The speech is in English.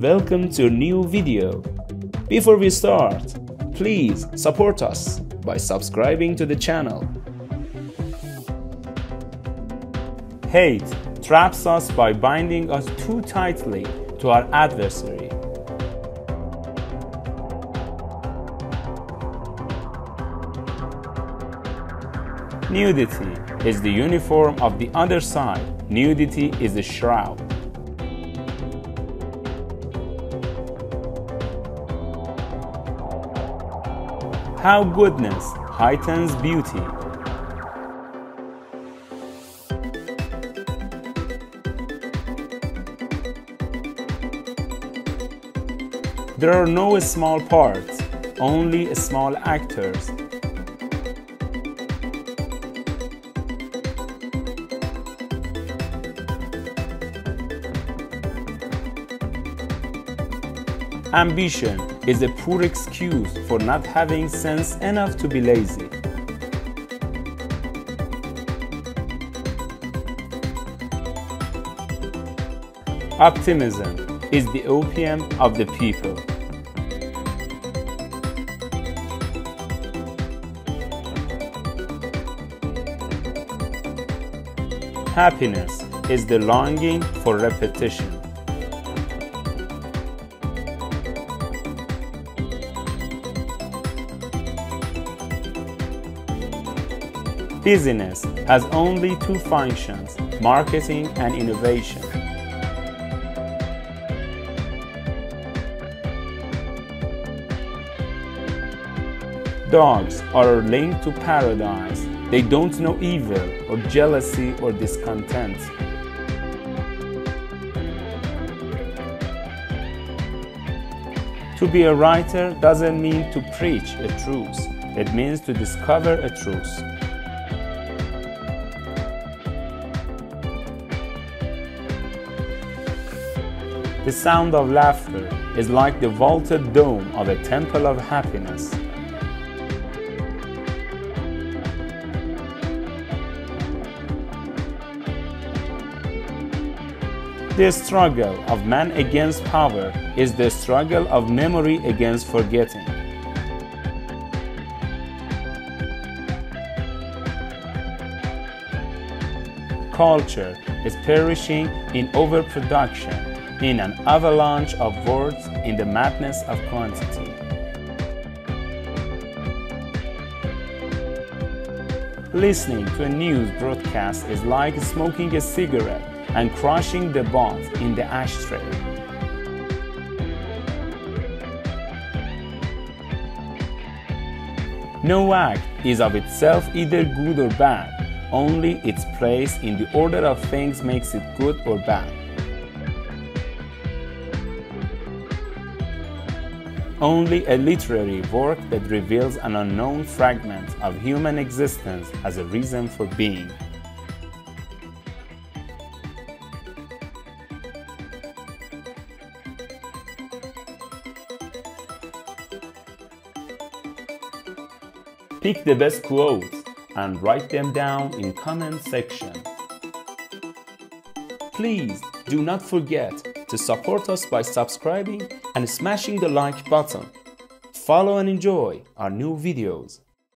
welcome to a new video. Before we start, please support us by subscribing to the channel. Hate traps us by binding us too tightly to our adversary. Nudity is the uniform of the other side. Nudity is a shroud. How goodness heightens beauty. There are no small parts, only small actors. Ambition is a poor excuse for not having sense enough to be lazy. Optimism is the opium of the people. Happiness is the longing for repetition. Business has only two functions, marketing and innovation. Dogs are linked to paradise. They don't know evil or jealousy or discontent. To be a writer doesn't mean to preach a truth. It means to discover a truth. The sound of laughter is like the vaulted dome of a temple of happiness. The struggle of man against power is the struggle of memory against forgetting. Culture is perishing in overproduction in an avalanche of words in the madness of quantity. Listening to a news broadcast is like smoking a cigarette and crushing the bud in the ashtray. No act is of itself either good or bad, only its place in the order of things makes it good or bad. Only a literary work that reveals an unknown fragment of human existence as a reason for being. Pick the best quotes and write them down in comment section. Please do not forget to support us by subscribing and smashing the like button. Follow and enjoy our new videos.